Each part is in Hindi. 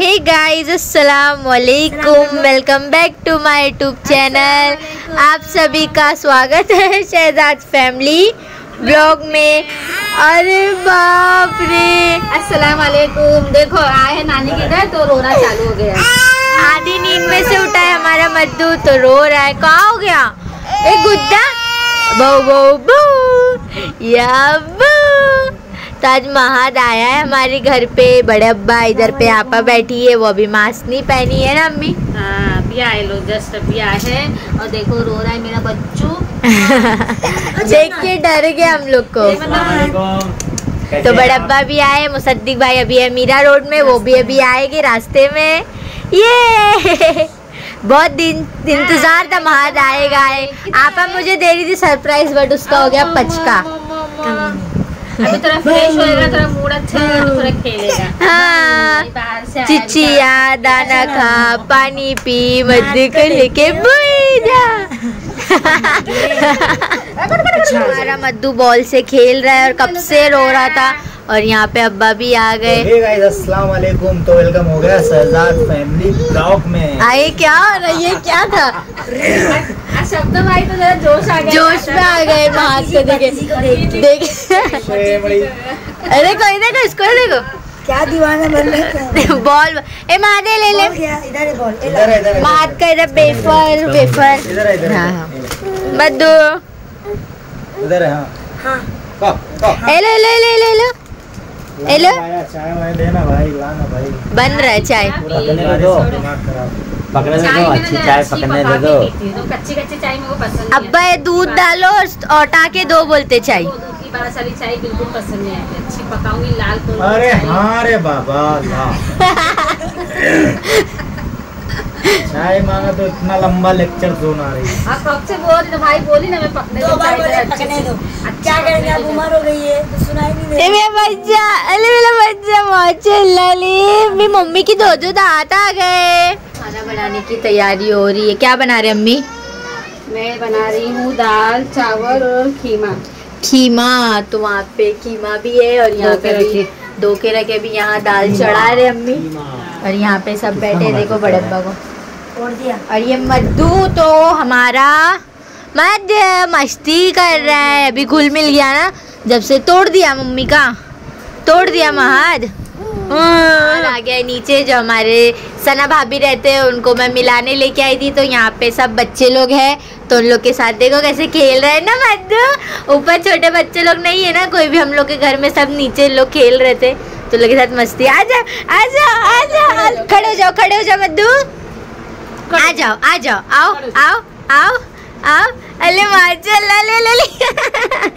हे गाइस अस्सलाम वालेकुम welcome back to my YouTube channel आप सभी का स्वागत है शहजाद फैमिली ब्लॉग में। अरे बाप रे अस्सलाम वालेकुम देखो आए हैं नानी के घर तो रोना चालू हो गया आधी नींद में से उठा है हमारा मद्दू तो रो रहा है। कहाँ हो गया? एक गुद्दा बो बो बो या बो तो आज महाद आया है हमारे घर पे। बड़े अब्बा इधर पे आपा बैठी है वो अभी मास्क नहीं पहनी है ना अम्मी? हाँ अभी आए लोग जस्ट अभी आए हैं। और देखो रो रहा है मेरा बच्चू। देख के डर गए हम लोग को। तो बड़े अब्बा भी आए मुसद्दिक भाई अभी है मीरा रोड में वो भी अभी आएँगे रास्ते में। ये! बहुत दिन इंतज़ार था महाद आएगा। आए आपा मुझे दे रही थी सरप्राइज़ बट उसका हो गया पचका। अभी थोड़ा फ्रेश होएगा थोड़ा मूड अच्छा होगा तो थोड़ा खेलेगा हाँ बाहर से आया चिचिया दाना खा पानी पी मद्दी को लेके जा हमारा मद्दू बॉल से खेल रहा है और कब से रो रहा था और यहाँ पे अब्बा भी आ गए हे अस्सलाम वालेकुम तो वेलकम हो गया शहजाद फैमिली ब्लॉग में आए क्या हो रहा है ये क्या था शब्द भाई तो जरा जोश आ गया। जोश में आ गए को देखे। देख अरे कोई देखो इसको देखो। क्या दीवाना बन रहे हो? बॉल। ए महादे ले ले। इधर है बॉल। इधर इधर का इधर बेफर बेफर इधर है इधर हाँ, है। हाँ। मद्दू इधर है हाँ। हाँ। ए ले ले ले ले लो। हेलो। चाय वाय लेना भाई लाना भाई। बन रहा है चाय। पूरा दो। दिमाग खराब। पकड़ने दे दो अच्छी चाय पकड़ने दे दो। हूँ, तो कच्ची कच्ची चाय मेरे को पसंद नहीं अब्बा दूध डालो और औटा के दो बोलते चाय। वो दूध की बात वाली चाय बिल्कुल पसंद नहीं आती अच्छी पकाऊँगी लाल अरे हाँ रे बाबा चाय मांगा तो इतना लंबा लेक्चर सुना रही है। हाँ कब से बोल रही भाई बोली ना मैं पकने दो बार बोले पकने दो। क्या करेंगे? आप पकने दो। हो गई है तो सुनाई नहीं दे मेरा बच्चा अरे मेरा बच्चा माशाल्लाह ली मेरी मम्मी की दो दो दांत आ गए। खाना बनाने की तैयारी हो रही है। क्या बना रहे अम्मी? मैं बना रही हूँ दाल चावल और खीमा। खीमा तो वहाँ पे खीमा भी है और यहाँ पे भी दो के रखे भी यहाँ दाल चढ़ा रहे अम्मी। और यहाँ पे सब बैठे देखो बड़े अब्बा को। और ये मद्दू तो हमारा मध्य मस्ती कर रहा है। अभी घुल मिल गया ना जब से तोड़ दिया मम्मी का। तोड़ दिया महाद। और आ गया नीचे, जो हमारे सना भाभी रहते हैं, उनको मैं मिलाने लेके आई थी तो यहाँ पे सब बच्चे लोग हैं तो उन लोग के साथ देखो कैसे खेल रहे हैं ना मद्दू ऊपर छोटे बच्चे लोग नहीं है ना, कोई भी हम लोग के घर में सब नीचे लोग खेल रहे थे तो लोग के साथ मस्ती। आ जाओ आ जाओ आ जाओ खड़े हो जाओ, खड़े हो जाओ मद्दू आ जाओ आ जाओ, आओ आओ आओ आओ। अरे माशाल्लाह, ले ले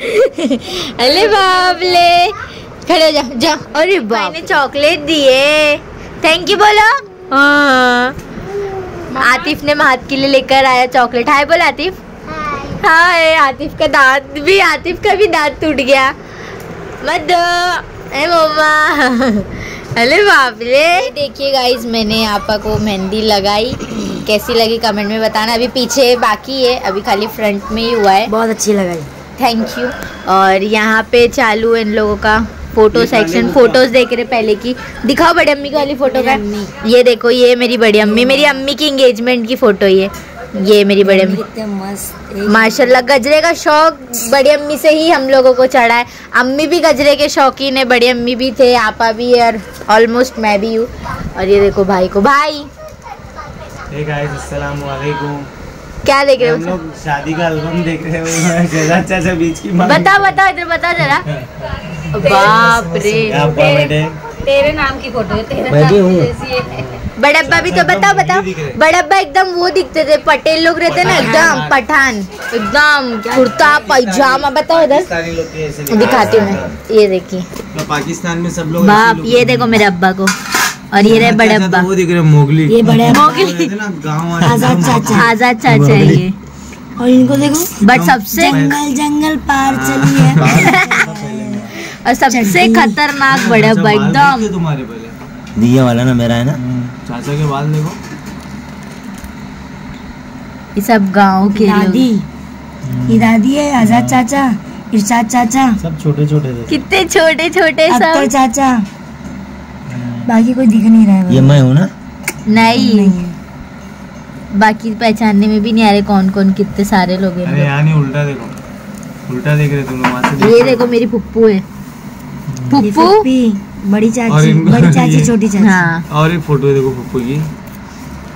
ले अरे बाप खड़े हो जाओ जाओ अरे बाप मैंने चॉकलेट दिए। थैंक यू बोलो। हाँ। आतिफ ने महत के लिए लेकर आया चॉकलेट। हाय बोल आतिफ। हाय आतिफ का दांत भी आतिफ का भी दांत टूट गया। मत दो। ए मम्मा। अरे बाप रे। देखिए गाइस मैंने आपा को मेहंदी लगाई। कैसी लगी कमेंट में बताना। अभी पीछे बाकी है। अभी खाली फ्रंट में ही हुआ है। बहुत अच्छी लगाई। थैंक यू और यहाँ पे चालू है इन लोगों का। फ़ोटो सेक्शन फ़ोटोज़ देख रहे पहले की। दिखाओ बड़ी अम्मी की वाली फ़ोटो का। ये देखो ये मेरी बड़ी अम्मी। मेरी अम्मी की एंगेजमेंट की फ़ोटो ये। ये मेरी बड़ी अम्मी। माशाल्लाह गजरे का शौक बड़ी अम्मी से ही हम लोगों को चढ़ा है। अम्मी भी गजरे के शौकीन है बड़ी अम्मी भी थे आपा भी है और ऑलमोस्ट मैं भी हूँ। और ये देखो भाई को। भाई! हे गाइस क्या देख रहे हो? लोग शादी का एल्बम देख रहे हो। चाचा बीच की माँ बताओ बताओ इधर बताओ जरा। बाप रे बेटे तेरे नाम की फ़ोटो है तेरे बैठी नाम हूँ। की जैसी है बड़े अब्बा भी तो बताओ बताओ। बड़े अब्बा एकदम वो दिखते थे पटेल लोग रहते ना एकदम पठान। एकदम कुर्ता पैजामा बताओ इधर दिखाती हूँ मैं। ये देखिए। तो पाकिस्तान में सब लोग बाप ये देखो मेरे अब्बा को। और ये रहे बड़े अब्बा वो दिख रहे मोगली। ये बड़े मोगली ना गाँव वाले आज़ाद चाचा। आज़ाद चाचा है ये। और इनको देखो। बट सबसे जंगल जंगल पार चली है। और सबसे खतरनाक बड़ा अब्बा एकदम तुम्हारे पहले। दिया वाला ना मेरा है ना? चाचा के बाल देखो। ये सब गाँव के दादी। ये दादी है आज़ाद चाचा इरशाद चाचा। सब छोटे छोटे थे। कितने छोटे छोटे सब चाचा। बाकी कोई दिख नहीं रहा है ये मैं हूँ ना? नहीं। नहीं बाकी पहचानने में भी नहीं आ रहे कौन कौन कितने सारे लोग अरे हैं यहाँ नहीं उल्टा देखो। उल्टा देख रहे तुम लोग ये। देखो। मेरी पुप्पू है। ये बड़ी और चाची बड़ी चाची छोटी चाची। हाँ। और एक फ़ोटो है देखो पप्पू की।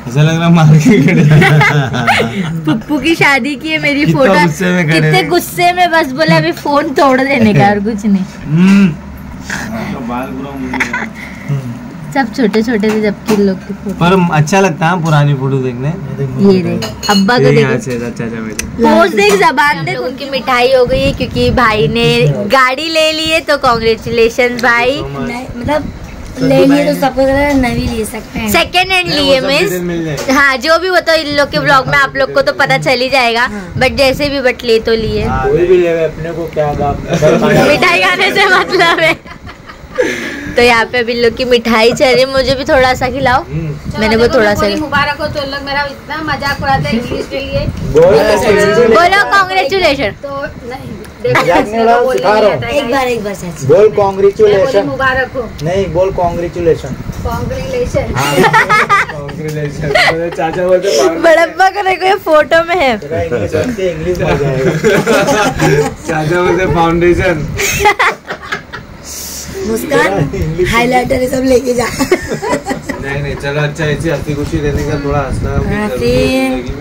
ऐसा लग रहा मार के खड़े पप्पू की शादी की है मेरी फ़ोटो। गुस्से में खड़े कितने गुस्से में बस बोले अभी फ़ोन तोड़ देने का और कुछ नहीं। सब छोटे छोटे थे जबकि इन लोग की फ़ोटो। पर अच्छा लगता है पुरानी फ़ोटो देखने? ये देख अब्बा को देखो। अच्छा पोज देख जबान देख। उनकी मिठाई हो गई है क्योंकि भाई ने गाड़ी ले ली है तो कॉन्ग्रेचुलेशन भाई। नहीं, मतलब ले लिए तो सबको है नवी ले सकते हैं। सेकेंड हैंड लिए मीन्स हाँ जो भी वो तो इन लोग के ब्लॉग में आप लोग को तो पता चल ही जाएगा बट जैसे भी बट ले तो लिए। कोई भी ले अपने को क्या बात। मिठाई खाने से मतलब है। तो यहाँ पे अभी लोग की मिठाई चल रही है मुझे भी थोड़ा सा खिलाओ मैंने वो थोड़ा सा बोली मुबारक हो तो लोग मेरा इतना मज़ाक उड़ाते हैं इंग्लिश के लिए। बोलो कॉन्ग्रेचुलेशन तो नहीं हूँ। आता है एक बार एक बार बोल कॉन्ग्रेचुलेशन मुबारक हो। नहीं बोल कॉन्ग्रेचुलेशन कॉन्ग्रेचुलेशन Congratulations. चाचा बोलते बड़प्पा को देखो ये फ़ोटो में है। इंग्लिश आती है, इंग्लिश में चाचा बोलते फाउंडेशन मुस्कान हाइलाइटर ये सब लेके जा। नहीं नहीं चलो अच्छा ऐसी हँसी खुशी रहने का थोड़ा हंसना हाँ, ज़रूरी है फिर- ज़िंदगी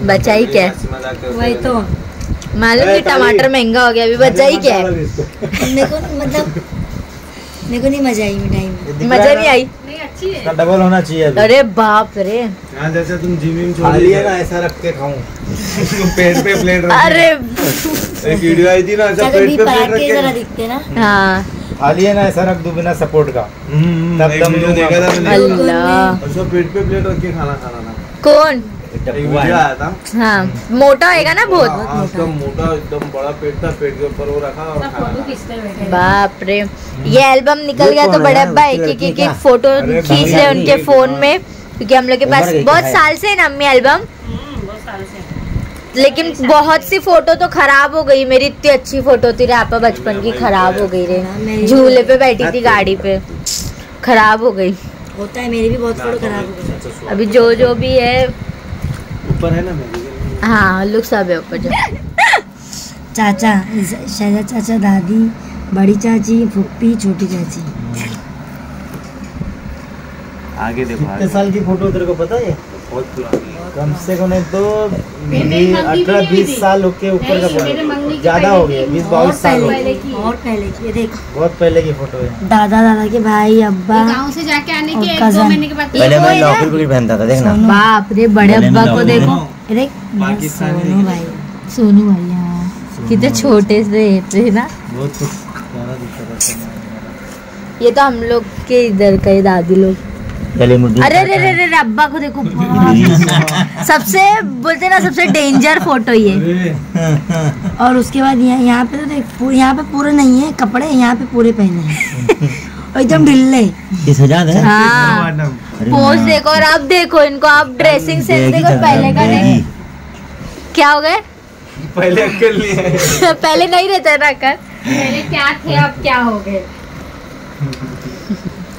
में। बचा ही क्या? है? वही तो। मालूम कि टमाटर महँगा हो गया अभी बचा ही क्या? है मेरे को मतलब मेरे को नहीं मज़ा आई मिठाई में। मज़ा नहीं आई। अच्छी है। इसका डबल होना चाहिए अभी। अरे बाप रे। हाँ चाचा तुम जिम छोड़ है दिए ना ऐसा रख के खाऊं। पेट पे प्लेट रख अरे। एक वीडियो आई थी ना ऐसा पेट पे प्लेट रख के जरा दिखते ना। हाँ। खाली है ना ऐसा रख दो बिना सपोर्ट का। हम्म, तब एक दम देखा था मैंने। अल्लाह। और पेट पे प्लेट रख के खाना खाना था। कौन? हाँ। मोटा होएगा ना बहुत हाँ, एकदम मोटा एकदम बड़ा पेट था पेट के ऊपर वो रखा और खाना बाप रे ये एल्बम निकल गया तो बड़े? अब्बा एक एक एक लड़की एक क्या? फ़ोटो खींच रहे उनके फ़ोन हाँ। में क्योंकि हम लोग के पास बहुत साल से है ना अम्मी एल्बम हम्म, बहुत साल से लेकिन बहुत सी फ़ोटो तो खराब हो गई। मेरी इतनी अच्छी फ़ोटो थी रे बचपन की खराब हो गई रे। झूले पे बैठी थी गाड़ी पे। खराब हो गई। होता है मेरी भी बहुत फ़ोटो खराब हो गई। अच्छा, अभी जो जो भी है। ऊपर है ना मेरी हाँ लुक सब है ऊपर जो। चाचा शायद चाचा दादी बड़ी चाची फुप्पी छोटी चाची। आगे देखो कितने साल की फ़ोटो तेरे को पता है? बहुत पुरानी कम से कम तो अठारह बीस साल के ऊपर का ज़्यादा हो गया बीस बाईस साल हो पहले गए की। बहुत पहले की ये बहुत पहले की फ़ोटो है। दादा दादा के भाई अब्बा गाँव से जाके आने के एक दो महीने के बाद पहले मैं ना? पहनता था देखना। बाप रे बड़े अब्बा को देखो। देख सोनू भाई सोनू भाई हाँ। कितने छोटे से थे ना। बहुत कुछ प्यारा दिखता था समय। ये तो हम लोग के इधर का ही दादी लोग। गले में अरे अरे अरे अरे अब्बा को देखो सबसे बोलते ना सबसे डेंजर फ़ोटो ये। और उसके बाद यहाँ यहाँ पे तो देख यहाँ पे पूरे नहीं है कपड़े यहाँ पे पूरे पहने हैं। और एकदम ढिल्ले। तीस हज़ार है। हाँ पोज। देखो और अब देखो इनको आप ड्रेसिंग सेंस देखो पहले का नहीं। क्या हो गए? पहले अक्कल नहीं पहले नहीं रहता ना कर पहले क्या थे अब क्या हो गए?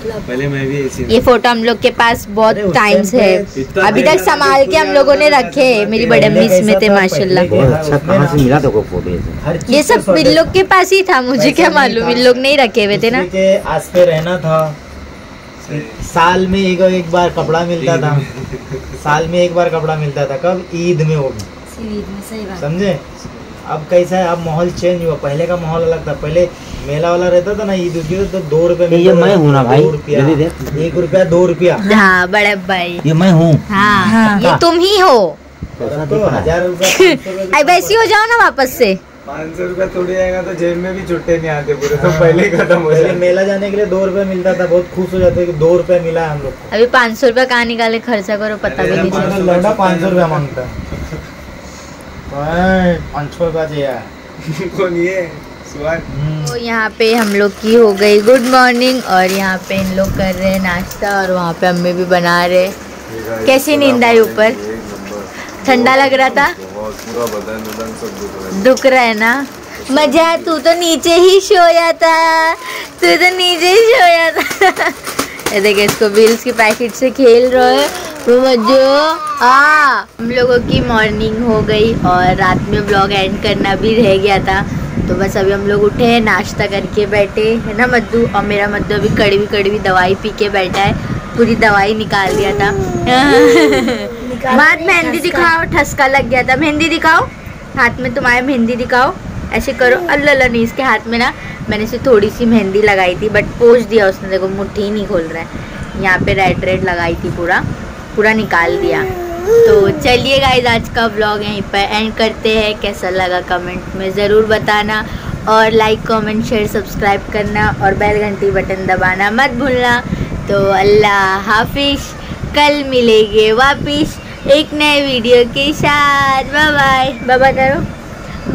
पहले मैं भी ऐसी ये फ़ोटो हम लोग के पास बहुत टाइम से है। अभी तक संभाल तो के हम लोगों ने रखे हैं मेरी बड़े पहले अम्मी इसमें थे माशाल्लाह। पहले बहुत अच्छा कहाँ से मिला तेरे फ़ोटो ये सब? हर चीज़ ये का सब इन लोग के पास ही था मुझे क्या मालूम इन लोग नहीं रखे हुए थे ना। के पे रहना था। साल में एक एक बार कपड़ा मिलता था। साल में एक बार कपड़ा मिलता था कब? ईद में वो बात। समझे? अब कैसा है अब माहौल चेंज हुआ। पहले का माहौल अलग था पहले मेला वाला रहता था ना ईद उद तो दो रुपए ये मिलता था, मैं हूँ ना भाई, दो रुपया। एक रुपया दो रुपया। हाँ बड़े भाई ये मैं हूँ। हाँ हाँ। ये तुम ही हो। तो? हज़ार रुपया आई वैसी हो जाओ ना वापस से। पाँच सौ रुपया थोड़ी आएगा तो जेब में भी छुट्टे नहीं आते पूरे तो पहले ही खत्म हो जाए। मेला जाने के लिए दो रुपए मिलता था बहुत खुश हो जाते कि दो रुपए मिला है हम लोग अभी पाँच सौ रुपया कहाँ निकाले खर्चा करो पता भी नहीं पाँच सौ रुपया माँगता है। पाँच सौ रुपया चाहिए कौन ये? तो यहाँ पे हम लोग की हो गई गुड मॉर्निंग और यहाँ पे इन लोग कर रहे हैं नाश्ता और वहाँ पे अम्मी भी बना रहे कैसी नींद आई ऊपर? ठंडा लग रहा था? दुख रहा है। दुख है ना? मज़ा तू तो नीचे ही सोया था। तू तो नीचे ही सोया था। ये देखिए इसको बिल्स के पैकेट से खेल रहे है। मज्जो आ हम लोगों की मॉर्निंग हो गई और रात में ब्लॉग एंड करना भी रह गया था। तो बस अभी हम लोग उठे हैं नाश्ता करके बैठे है। ना मद्दू? और मेरा मद्दू अभी कड़वी कड़वी दवाई पी के बैठा है। पूरी दवाई निकाल दिया था। बाद मेहंदी दिखाओ ठसका लग गया था। मेहंदी दिखाओ। हाथ में तुम्हारे मेहंदी दिखाओ। ऐसे करो। अल्लाह अल्लाह नहीं इसके हाथ में ना मैंने इसे थोड़ी सी मेहंदी लगाई थी बट पोच दिया उसने। देखो मुट्ठी नहीं खोल रहा है। यहाँ पे रेड रेड लगाई थी पूरा। पूरा निकाल दिया। तो चलिए गाइज़ आज का ब्लॉग यहीं पर एंड करते हैं। कैसा लगा कमेंट में ज़रूर बताना और लाइक कमेंट शेयर सब्सक्राइब करना और बेल घंटी बटन दबाना मत भूलना। तो अल्लाह हाफिज कल मिलेंगे वापिस एक नए वीडियो के साथ। बाय बाय बाबा करो।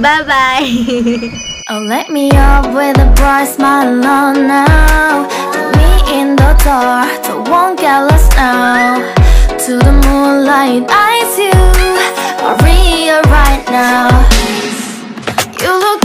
Bye bye Oh, let me up with a bright smile on now. Put me in the dark, so won't get lost now. to the moonlight. Eyes you are real right now. You look